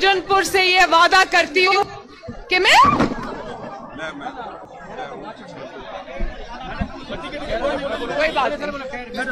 अर्जुनपुर से ये वादा करती हूँ कि मैं कोई बात नहीं।